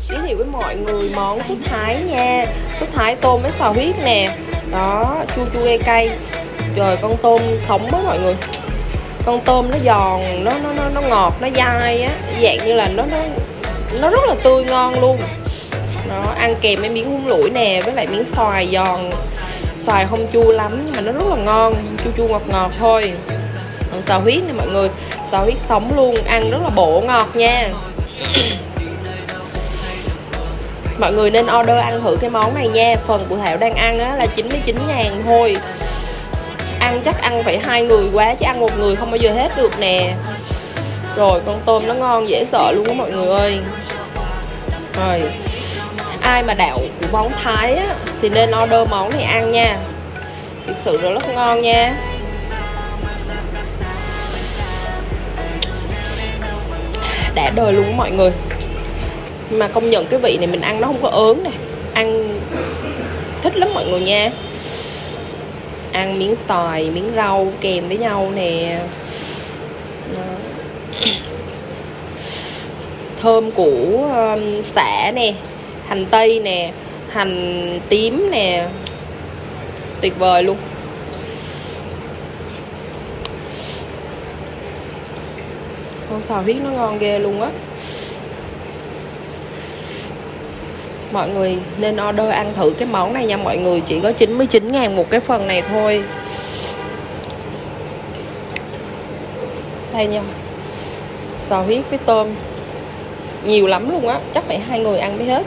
giới thiệu với mọi người món sốt thái nha. Sốt thái tôm với xào huyết nè. Đó chua chua e cay trời con tôm sống đó mọi người. Con tôm nó giòn nó nó nó, nó ngọt nó dai á. Dạng như là nó nó nó rất là tươi ngon luôn. Nó ăn kèm với miếng hun lủi nè với lại miếng xoài giòn. Xoài không chua lắm mà nó rất là ngon. Chua chua ngọt ngọt thôi. Còn xào huyết nè mọi người. Xào huyết sống luôn ăn rất là bổ ngọt nha mọi người nên order ăn thử cái món này nha. Phần của thảo đang ăn á là 99 ngàn thôi. Ăn chắc ăn phải hai người quá chứ ăn một người không bao giờ hết được nè. Rồi, con tôm nó ngon, dễ sợ luôn á mọi người ơi. Rồi, ai mà đạo của món thái á thì nên order món này ăn nha. Thực sự rất ngon nha. Đã đời luôn mọi người mà công nhận cái vị này mình ăn nó không có ớn nè. Ăn thích lắm mọi người nha. Ăn miếng xoài miếng rau kèm với nhau nè. Thơm của um, xả nè hành tây nè hành tím nè. Tuyệt vời luôn. Con xào huyết nó ngon ghê luôn á. mọi người nên order ăn thử cái món này nha mọi người, chỉ có 99 ngàn một cái phần này thôi. Đây nha sò huyết với tôm. Nhiều lắm luôn á, chắc phải hai người ăn mới hết.